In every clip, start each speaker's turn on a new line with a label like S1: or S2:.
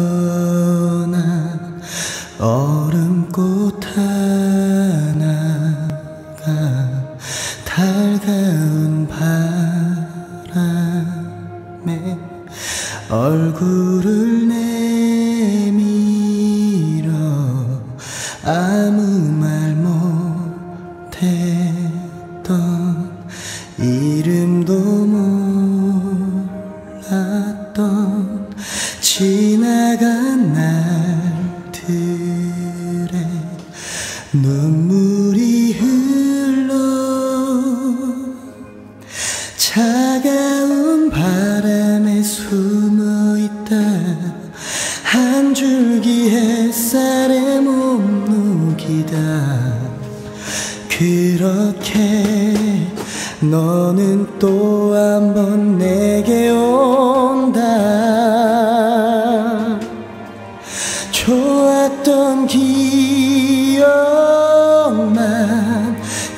S1: 피어난 얼음꽃 하나가 달가운 바람에 얼굴을 지나간 날들에 눈물이 흘러 차가운 바람에 숨어 있다. 한 줄기 햇살에 몸 녹이다. 그렇게 너는 또 한 번 내게 온 다 좋았던 기억만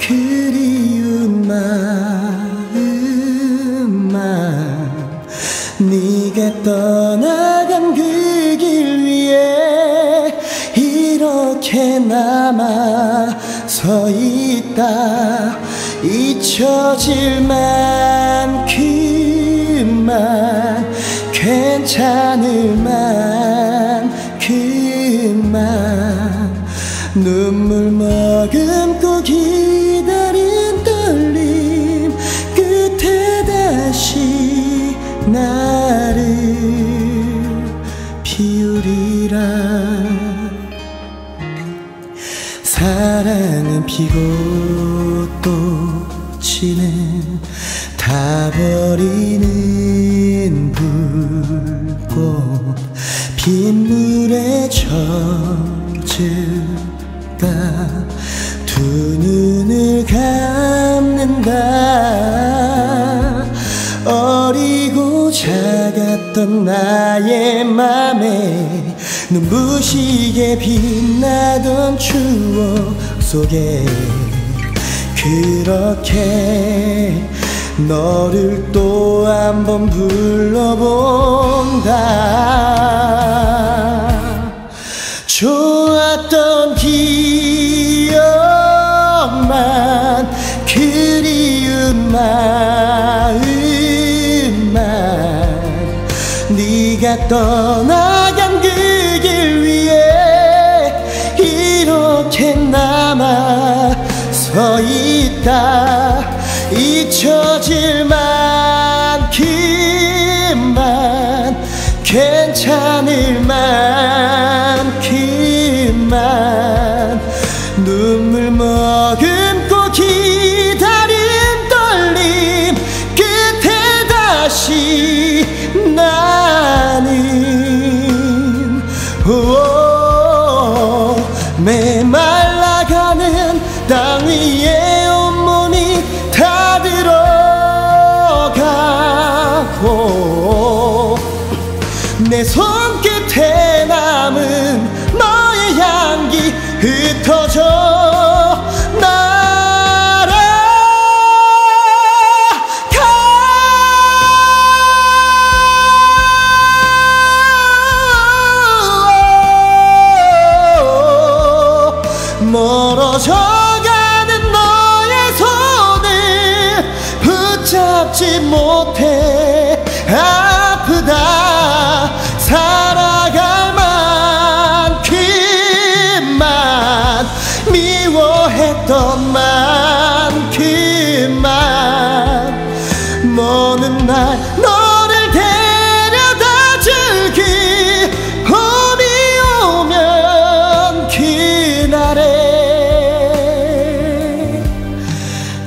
S1: 그리운 마음만 네가 떠나간 그 길 위에 이렇게 남아 서 있다. 잊혀질 만큼만 괜찮을 만큼 만 눈물 머금고 기다린 떨림 끝에 다시 나를 피우리라. 사랑은 피고 또 지는 다 버리는 불꽃 빗물에 젖 감는다 어리고 작았던 나의 맘에 눈부시게 빛나던 추억 속에 그렇게 너를 또 한 번 불러본 그리운 마음만 네가 떠나간 그 길 위에 이렇게 남아 서 있다. 잊혀질 만큼만 괜찮을 만큼만 메말라가는 땅 위에 온몸이 다 들어가고 내 손끝에 남은 너의 향기 흩어 멀어져가는 너의 손을 붙잡지 못해. 아프다. 살아갈 만큼만 미워했던 만